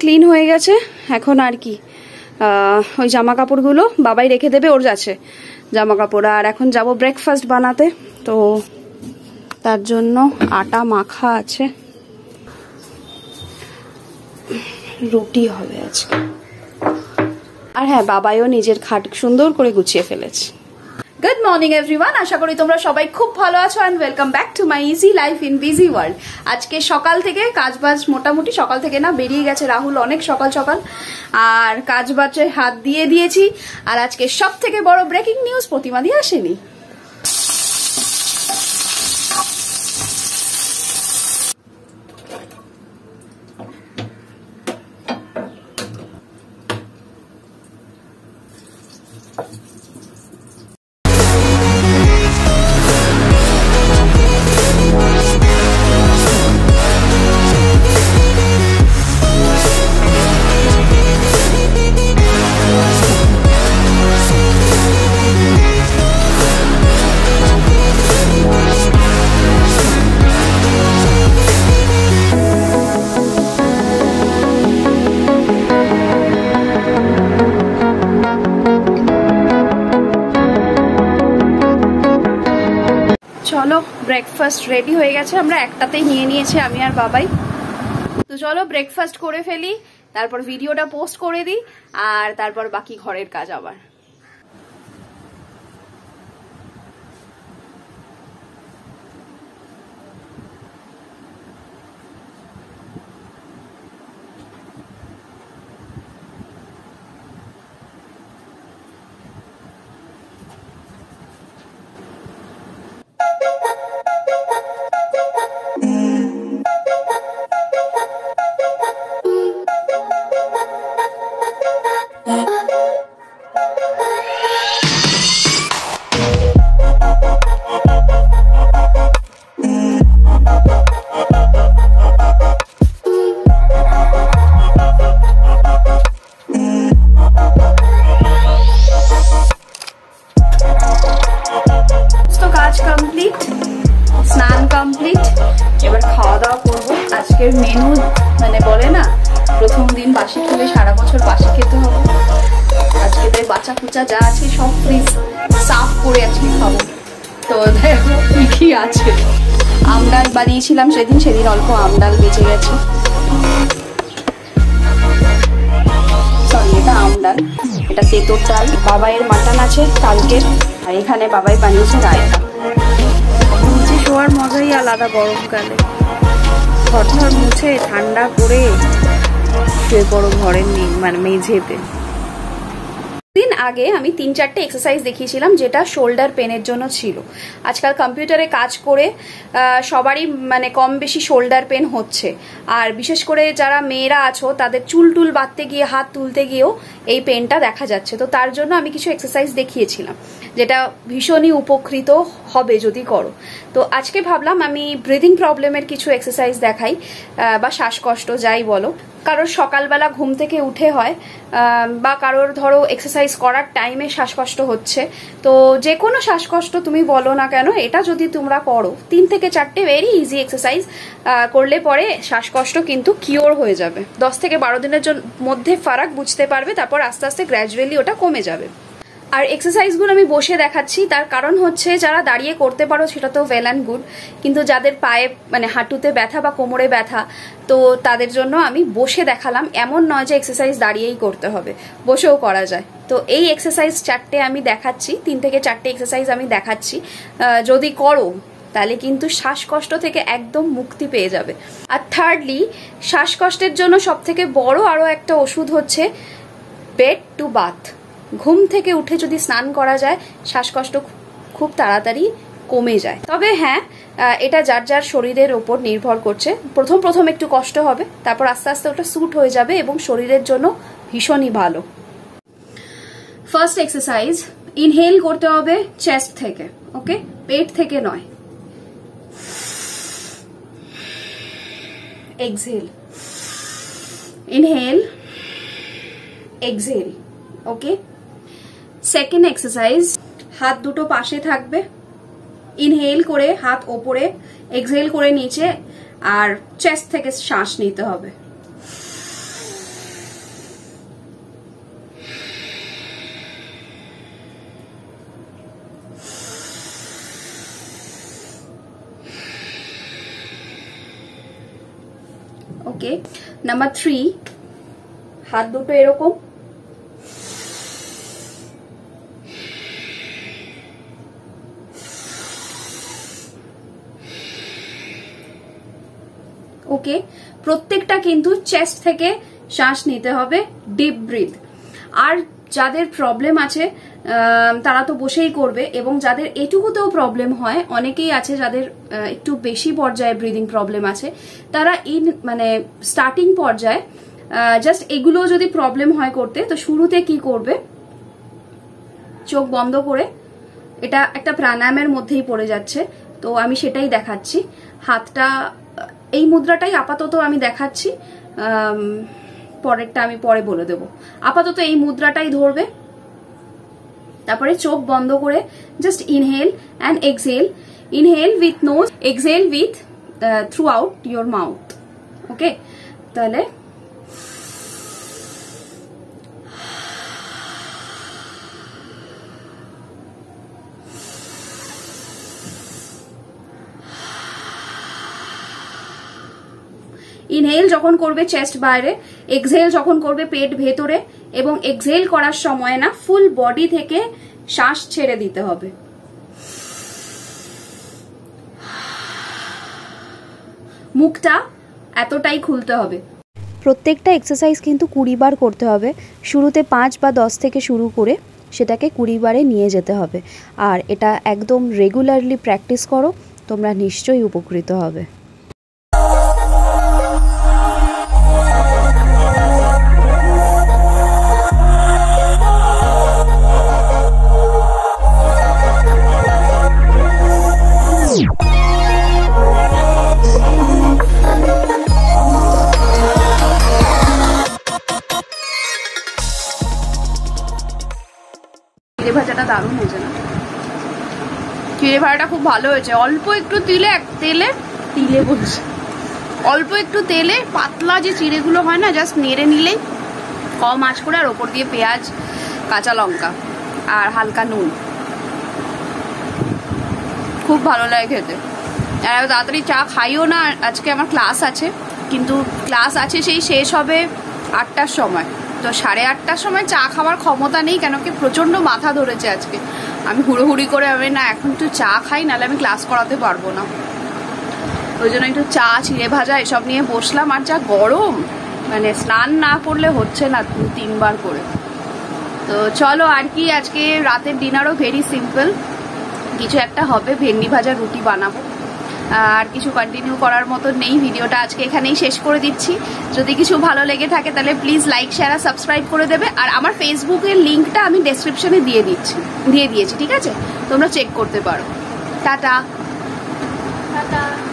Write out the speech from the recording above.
Clean হয়ে গেছে, এখন আর কি। ওই জামা কাপড়গুলো বাবাই রেখে দেবে, ওর আছে জামা কাপড় আর এখন যাব ব্রেকফাস্ট বানাতে, তো তার জন্য আটা মাখা আছে। রুটি হবে আজকে। আর হ্যাঁ বাবাইও নিজের খাট সুন্দর করে গুছিয়ে ফেলেছে। গুড মর্নিং এভরিওয়ান আশা করি তোমরা সবাই খুব ভালো আছো and welcome back to my easy life in busy world আজকে সকাল থেকে কাজবাজ মোটামুটি সকাল থেকে না বেরিয়ে গেছে রাহুল, অনেক সকাল সকাল। আর কাজবাজে হাত দিয়ে দিয়েছি। আর আজকে সব থেকে বড় ব্রেকিং নিউজ প্রতিমাদি আসেনি। চলো ব্রেকফাস্ট রেডি হয়ে গেছে, আমরা একটাতেই নিয়ে নিয়েছি, আমি আর বাবাই। তো চলো ব্রেকফাস্ট করে ফেলি, তারপর ভিডিওটা পোস্ট করে দিই, আর তারপর বাকি ঘরের কাজ আবার। আজকের মেনু মানে বলে না, প্রথম দিন বাসি খেলে সারা বছর বাসি খেতে হবে। আজকে তাই বাচ্চা কুচা যা আছে সব ফ্রিজ সাফ করে আজকে খাব। তো দেখো কি কি আছে। আমডাল বানিয়েছিলাম সেদিন সেদিন অল্প আমডাল বেঁচে গেছে। সরি, এটা আমডাল এটা তেঁতোর ডাল। বাবাইয়ের মাটন আছে কালকের আর এখানে বাবাই বানিয়েছে রায়তা। নিচে শোয়ার মজাই আলাদা গরমকালে। ঘর ঘর মুছে ঠান্ডা করে শুয়ে পড়ো ঘরের মানে মেঝেতে। দিন আগে আমি তিন চারটে এক্সারসাইজ দেখিয়েছিলাম যেটা শোল্ডার পেনের জন্য ছিল। আজকাল কম্পিউটারে কাজ করে সবারই মানে কম বেশি শোল্ডার পেন হচ্ছে। আর বিশেষ করে যারা মেয়েরা আছো, তাদের চুল টুল বাঁধতে গিয়ে, হাত তুলতে গিয়েও এই পেনটা দেখা যাচ্ছে। তো তার জন্য আমি কিছু এক্সারসাইজ দেখিয়েছিলাম। যেটা ভীষণই উপকৃত হবে যদি করো। তো আজকে ভাবলাম আমি ব্রিদিং প্রবলেমের কিছু এক্সারসাইজ দেখাই বা শ্বাসকষ্ট যাই বলো। কারোর সকালবেলা ঘুম থেকে উঠে হয় বা কারোর ধরো এক্সারসাইজ করার টাইমে শ্বাসকষ্ট হচ্ছে। তো যে কোনো শ্বাসকষ্ট তুমি বলো না কেন, এটা যদি তোমরা করো, তিন থেকে চারটে ভেরি ইজি এক্সারসাইজ করলে পরে শ্বাসকষ্ট কিন্তু কিওর হয়ে যাবে। দশ থেকে বারো দিনের মধ্যে ফারাক বুঝতে পারবে, তারপর আস্তে আস্তে গ্র্যাজুয়ালি ওটা কমে যাবে। আর এক্সারসাইজগুলো আমি বসে দেখাচ্ছি। তার কারণ হচ্ছে, যারা দাঁড়িয়ে করতে পারো, সেটা তো ওয়েল অ্যান্ড গুড কিন্তু যাদের পায়ে মানে হাঁটুতে ব্যথা বা কোমরে ব্যথা, তো তাদের জন্য আমি বসে দেখালাম। এমন নয় যে এক্সারসাইজ দাঁড়িয়েই করতে হবে, বসেও করা যায়। তো এই এক্সারসাইজ চারটে আমি দেখাচ্ছি, তিন থেকে চারটে এক্সারসাইজ আমি দেখাচ্ছি। যদি করো, তাহলে কিন্তু শ্বাসকষ্ট থেকে একদম মুক্তি পেয়ে যাবে। আর থার্ডলি শ্বাসকষ্টের জন্য সব থেকে বড় আরও একটা ওষুধ হচ্ছে বেড টু বাথ ঘুম থেকে উঠে যদি স্নান করা যায়, শ্বাসকষ্ট খুব তাড়াতাড়ি কমে যায়। তবে হ্যাঁ এটা যার যার শরীরের ওপর নির্ভর করছে। প্রথম প্রথম একটু কষ্ট হবে, তারপর আস্তে আস্তে ওটা স্যুট হয়ে যাবে এবং শরীরের জন্য ভীষণই ভালো। ফার্স্ট এক্সারসাইজ ইনহেল করতে হবে চেস্ট থেকে ওকে পেট থেকে নয়। Exhale inhale exhale okay second exercise হাত দুটো পাশে থাকবে। ইনহেল করে হাত ওপরে এক্সহেল করে নিচে, আর চেস্ট থেকে শ্বাস নিতে হবে। ওকে নাম্বার থ্রি হাত দুটো এরকম। ওকে প্রত্যেকটা কিন্তু চেস্ট থেকে শ্বাস নিতে হবে ডিপ ব্রিথ আর যাদের প্রবলেম আছে তারা তো বসেই করবে এবং যাদের এটুকুতেও প্রবলেম হয়, অনেকেই আছে যাদের একটু বেশি পর্যায়ে ব্রিদিং প্রবলেম আছে, তারা ইন মানে স্টার্টিং পর্যায়ে জাস্ট এগুলো যদি প্রবলেম হয় করতে, তো শুরুতে কি করবে? চোখ বন্ধ করে, এটা একটা প্রাণায়ামের মধ্যেই পড়ে যাচ্ছে, তো আমি সেটাই দেখাচ্ছি। হাতটা এই মুদ্রাটাই আপাতত আমি দেখাচ্ছি। পরেরটা আমি পরে বলে দেব। আপাতত এই মুদ্রাটাই ধরবে। তারপরে চোখ বন্ধ করে just inhale and exhale inhale with nose exhale with through out your mouth okay তাহলে ইনহেল যখন করবে চেস্ট বাইরে এক্সহেল যখন করবে পেট ভেতরে এবং এক্সহেল করার সময় না ফুল বডি থেকে শ্বাস ছেড়ে দিতে হবে। মুখটা এতটাই খুলতে হবে। প্রত্যেকটা এক্সারসাইজ কিন্তু কুড়ি বার করতে হবে। শুরুতে পাঁচ বা দশ থেকে শুরু করে সেটাকে কুড়ি বারে নিয়ে যেতে হবে। আর এটা একদম রেগুলারলি প্র্যাকটিস করো, তোমরা নিশ্চয়ই উপকৃত হবে। চিড়ে ভাজাটা দারুণ হয়েছে না? চিড়ে ভাজাটা খুব ভালো হয়েছে। অল্প একটু তিলে এক তেলে তিলে বলছি। অল্প একটু তেলে পাতলা যে চিড়েগুলো হয় না জাস্ট নেড়ে নিলেই কম আঁচ করে আর ওপর দিয়ে পেঁয়াজ কাঁচা লঙ্কা আর হালকা নুন। খুব ভালো লাগে খেতে। আর তাড়াতাড়ি চা খাইও না আজকে আমার ক্লাস আছে কিন্তু ক্লাস আছে সেই শেষ হবে আটটার সময়। তো সাড়ে আটটার সময় চা খাওয়ার ক্ষমতা নেই, কেন কি প্রচণ্ড মাথা ধরেছে আজকে। আমি হুড়োহুড়ি করে আমি না, এখন একটু চা খাই, নাহলে আমি ক্লাস করাতে পারব না। ওই জন্য একটু চা, চিড়ে ভাজা এসব নিয়ে বসলাম, আর যা গরম মানে স্নান না করলে হচ্ছে না দু, তিনবার করে। তো চলো, আর কি আজকে রাতের ডিনারও ভেরি সিম্পল কিছু একটা হবে, ভেন্ডি ভাজা রুটি বানাবো। আর কিছু কন্টিনিউ করার মতো নেই। ভিডিওটা আজকে এখানেই শেষ করে দিচ্ছি। যদি কিছু ভালো লেগে থাকে তাহলে প্লিজ লাইক শেয়ার আর সাবস্ক্রাইব করে দেবে। আর আমার ফেসবুকের লিঙ্কটা আমি ডেসক্রিপশনে দিয়ে দিচ্ছি, দিয়ে দিয়েছি, ঠিক আছে? তোমরা চেক করতে পারো। টাটা। টাটা।